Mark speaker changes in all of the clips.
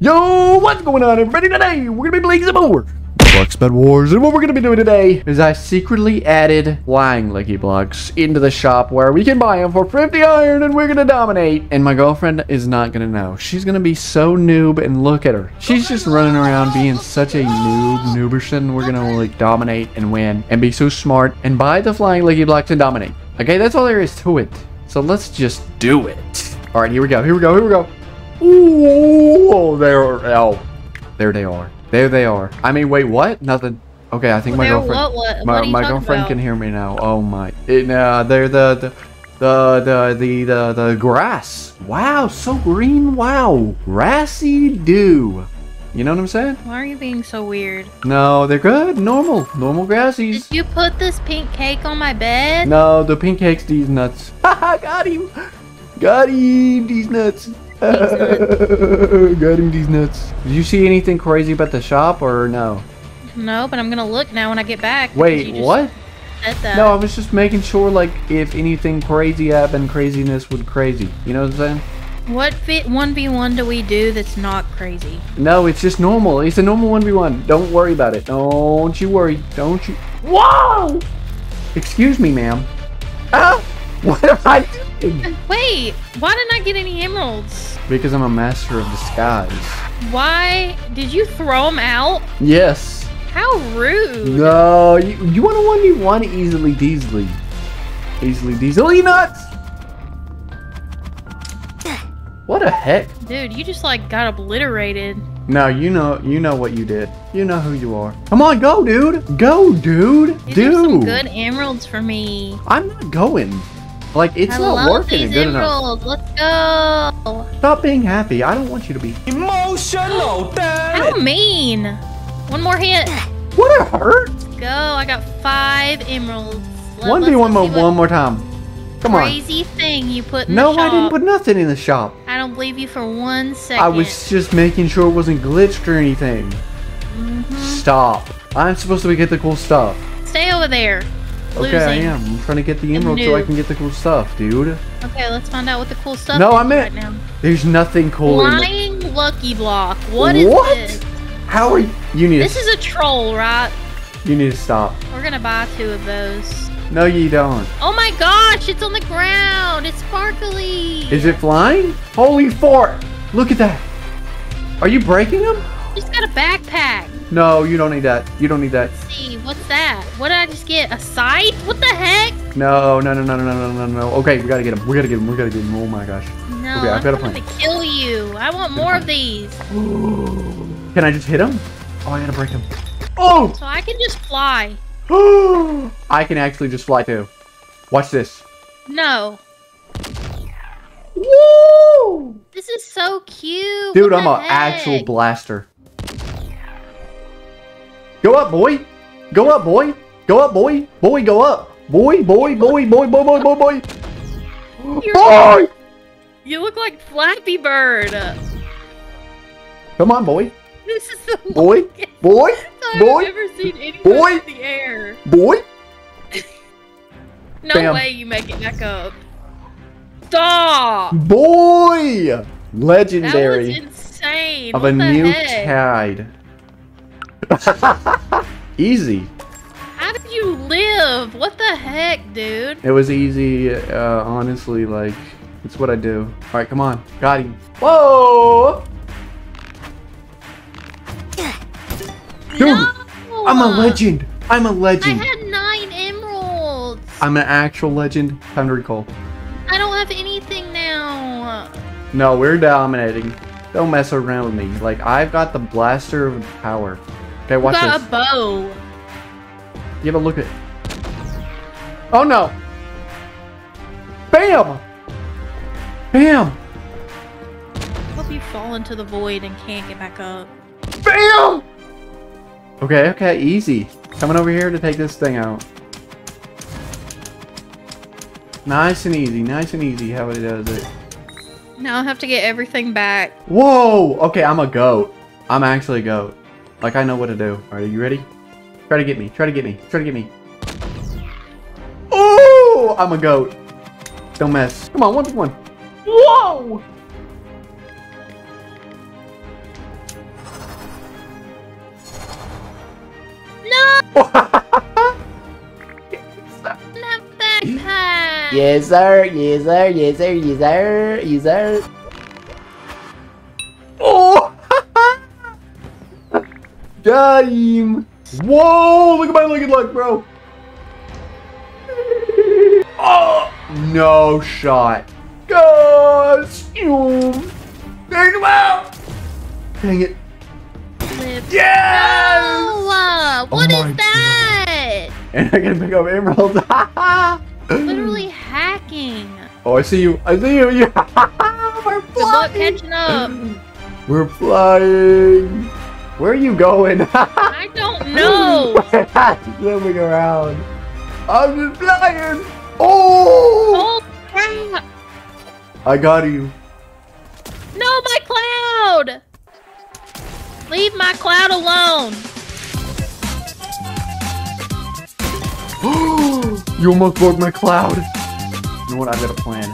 Speaker 1: Yo, what's going on everybody? Today, we're gonna be playing some more Roblox Bed Wars. And what we're gonna be doing today is I secretly added flying Lucky Blocks into the shop where we can buy them for 50 iron and we're gonna dominate. And my girlfriend is not gonna know. She's gonna be so noob and look at her. She's just running around being such a noob, nooberson. We're gonna like dominate and win and be so smart and buy the flying Lucky Blocks and dominate. Okay, that's all there is to it. So let's just do it. All right, here we go, here we go, here we go. Ooh, oh, there, oh, there they are. There they are. I mean, wait, what? Nothing. Okay, I think my
Speaker 2: They're
Speaker 1: girlfriend.
Speaker 2: what- what-
Speaker 1: my
Speaker 2: what are you
Speaker 1: my girlfriend
Speaker 2: about?
Speaker 1: can hear me now. Oh my. It, uh, they're the the the the the the the grass. Wow, so green. Wow, grassy dew. You know what I'm saying?
Speaker 2: Why are you being so weird?
Speaker 1: No, they're good. Normal, normal grassies.
Speaker 2: Did you put this pink cake on my bed?
Speaker 1: No, the pink cakes these nuts. Haha, got him. Got him these nuts. got him these nuts. Did you see anything crazy about the shop or no?
Speaker 2: No, but I'm gonna look now when I get back.
Speaker 1: Wait, what? No, I was just making sure, like, if anything crazy happened, craziness would crazy. You know what I'm saying?
Speaker 2: What fit 1v1 do we do that's not crazy?
Speaker 1: No, it's just normal. It's a normal 1v1. Don't worry about it. Don't you worry. Don't you. Whoa! Excuse me, ma'am. Ah! What am I doing?
Speaker 2: Wait, why didn't I get any emeralds?
Speaker 1: Because I'm a master of disguise.
Speaker 2: Why did you throw them out?
Speaker 1: Yes.
Speaker 2: How rude.
Speaker 1: No, you, you want to 1v1 easily, deasily. Easily, deasily nuts! What a heck?
Speaker 2: Dude, you just like got obliterated.
Speaker 1: No, you know, you know what you did. You know who you are. Come on, go, dude. Go, dude.
Speaker 2: These are some
Speaker 1: Dude.
Speaker 2: good emeralds for me.
Speaker 1: I'm not going. Like, it's
Speaker 2: I
Speaker 1: not working
Speaker 2: these
Speaker 1: good enough.
Speaker 2: Let's go.
Speaker 1: Stop being happy. I don't want you to be.
Speaker 3: Emotional, damn
Speaker 2: How mean. One more hit.
Speaker 1: What a hurt.
Speaker 2: Go. I got five emeralds. Let-
Speaker 1: One
Speaker 2: let's
Speaker 1: v one
Speaker 2: go
Speaker 1: more, one more time. Come on.
Speaker 2: Crazy thing you put in
Speaker 1: No,
Speaker 2: the
Speaker 1: I didn't put nothing in the shop.
Speaker 2: I don't believe you for one second.
Speaker 1: I was just making sure it wasn't glitched or anything.
Speaker 2: Mm-hmm.
Speaker 1: Stop. I'm supposed to get the cool stuff.
Speaker 2: Stay over there.
Speaker 1: Okay, I am. I'm trying to get the emerald so I can get the cool stuff, dude.
Speaker 2: Okay, let's find out what the cool stuff is.
Speaker 1: No,
Speaker 2: is
Speaker 1: I'm
Speaker 2: right now.
Speaker 1: There's nothing cool in.
Speaker 2: Flying Lucky Block. What is
Speaker 1: What?
Speaker 2: this?
Speaker 1: How are you? You need
Speaker 2: This
Speaker 1: to,
Speaker 2: is a troll, right?
Speaker 1: You need to stop.
Speaker 2: We're gonna buy two of those.
Speaker 1: No, you don't.
Speaker 2: Oh my gosh, it's on the ground. It's sparkly.
Speaker 1: Is it flying? Holy fart! Look at that. Are you breaking them?
Speaker 2: He's got a backpack.
Speaker 1: No, you don't need that. You don't need that.
Speaker 2: Let's see, what's that? What did I just get? A scythe? What the heck?
Speaker 1: No, no, no, no, no, no, no, no. Okay, we gotta get him. We gotta get him. We gotta get him. Oh my gosh.
Speaker 2: No,
Speaker 1: okay, I've got a plan.
Speaker 2: I'm gonna kill you. I want more of these.
Speaker 1: Can I just hit him? Oh, I gotta break him. Oh!
Speaker 2: So I can just fly.
Speaker 1: I can actually just fly too. Watch this.
Speaker 2: No.
Speaker 1: Woo!
Speaker 2: This is so cute.
Speaker 1: Dude,
Speaker 2: what
Speaker 1: I'm an actual blaster. Go up, boy. Go up, boy. Go up, boy. Boy, go up. Boy, boy, boy, boy, boy, boy, boy, boy.
Speaker 2: You're-
Speaker 1: Boy!
Speaker 2: You look like Flappy Bird.
Speaker 1: Come on, boy.
Speaker 2: This is the
Speaker 1: Boy. Boy.
Speaker 2: I've
Speaker 1: Boy.
Speaker 2: seen anyone
Speaker 1: Boy.
Speaker 2: in the air.
Speaker 1: Boy.
Speaker 2: No
Speaker 1: Bam.
Speaker 2: way you make it back up. Stop!
Speaker 1: Boy.
Speaker 2: That was
Speaker 1: Legendary
Speaker 2: insane.
Speaker 1: of
Speaker 2: what
Speaker 1: a new
Speaker 2: heck?
Speaker 1: tide. Easy.
Speaker 2: How did you live? What the heck, dude?
Speaker 1: It was easy, uh, honestly, like, it's what I do. Alright, come on. Got him. Whoa! Dude,
Speaker 2: no!
Speaker 1: I'm a legend. I'm a legend.
Speaker 2: I had nine emeralds.
Speaker 1: I'm an actual legend. Time to recall.
Speaker 2: I don't have anything now.
Speaker 1: No, we're dominating. Don't mess around with me. Like, I've got the blaster of power. Okay,
Speaker 2: You
Speaker 1: watch
Speaker 2: got
Speaker 1: this.
Speaker 2: a bow.
Speaker 1: Give a look at. Oh no! Bam! Bam!
Speaker 2: Hope you fall into the void and can't get back up.
Speaker 1: Bam! Okay, okay, easy. Coming over here to take this thing out. Nice and easy, nice and easy how it does it.
Speaker 2: Now I have to get everything back.
Speaker 1: Whoa! Okay, I'm a goat. I'm actually a goat. Like, I know what to do. Alright, are you ready? Try to get me. Try to get me. Try to get me. Oh! I'm a goat. Don't mess. Come on, one v one. Whoa!
Speaker 2: No!
Speaker 1: yes, sir. Yes, sir. Yes, sir. Yes, sir. Yes, sir. Him. Whoa! Look at my looking luck, bro. Oh! No shot. Gosh! Take him out! Dang it. Yes!
Speaker 2: Oh, what
Speaker 1: Oh
Speaker 2: is that?
Speaker 1: And I can pick up emeralds.
Speaker 2: Literally hacking.
Speaker 1: oh, I see you. I see you. We're
Speaker 2: Good luck
Speaker 1: flying.
Speaker 2: catching up.
Speaker 1: We're flying. Where are you going?
Speaker 2: I don't know.
Speaker 1: Swimming around. I'm just flying. Oh!
Speaker 2: Oh crap!
Speaker 1: I got you.
Speaker 2: No, my cloud! Leave my cloud alone.
Speaker 1: you almost broke my cloud. You know what? I've got a plan.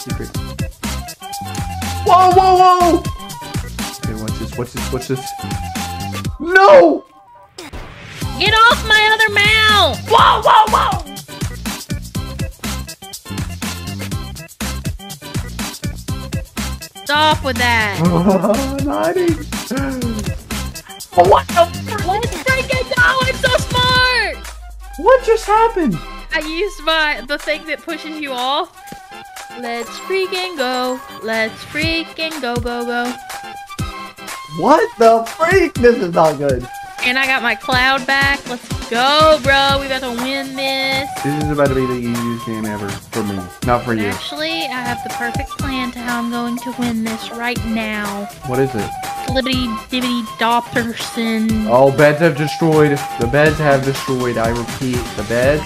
Speaker 1: Secret. Whoa, whoa, whoa! Okay, watch this, watch this, watch this. No!
Speaker 2: Get off my other mount! Whoa, whoa, whoa! Stop with that.
Speaker 1: What the?
Speaker 2: Let's freaking go! I'm so smart!
Speaker 1: What just happened?
Speaker 2: I used my the thing that pushes you off. Let's freaking go. Let's freaking go, go, go.
Speaker 1: What the freak? This is not good.
Speaker 2: And I got my cloud back. Let's go, bro. We about to win this.
Speaker 1: This is about to be the easiest game ever for me. Not for you.
Speaker 2: Actually, I have the perfect plan to how I'm going to win this right now.
Speaker 1: What is it?
Speaker 2: Libbity dibbity dopperson.
Speaker 1: Oh, beds have destroyed. The beds have destroyed. I repeat, the beds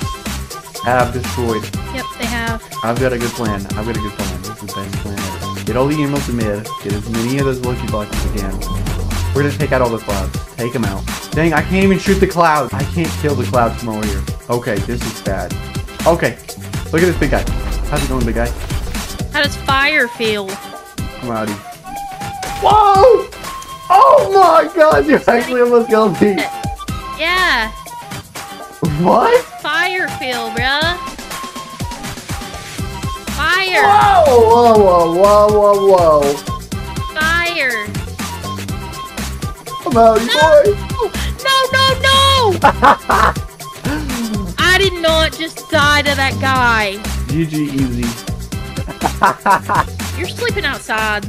Speaker 1: have destroyed.
Speaker 2: Yep, they have.
Speaker 1: I've got a good plan. I've got a good plan. This is the best plan ever. Get all the emeralds in mid. Get as many of those lucky blocks as we can. We're gonna take out all the clouds. Take them out. Dang, I can't even shoot the clouds. I can't kill the clouds from over here. Okay, this is bad. Okay, look at this big guy. How's it going, big guy?
Speaker 2: How does fire feel?
Speaker 1: Come out, Whoa! Oh my god, you actually almost killed me.
Speaker 2: Yeah,
Speaker 1: What?
Speaker 2: fire feel, bruh. Fire!
Speaker 1: Whoa, whoa, whoa, whoa, whoa, whoa.
Speaker 2: Fire!
Speaker 1: I'm out, boy.
Speaker 2: No, no, no! I did not just die to that guy.
Speaker 1: GG easy.
Speaker 2: You're sleeping outside.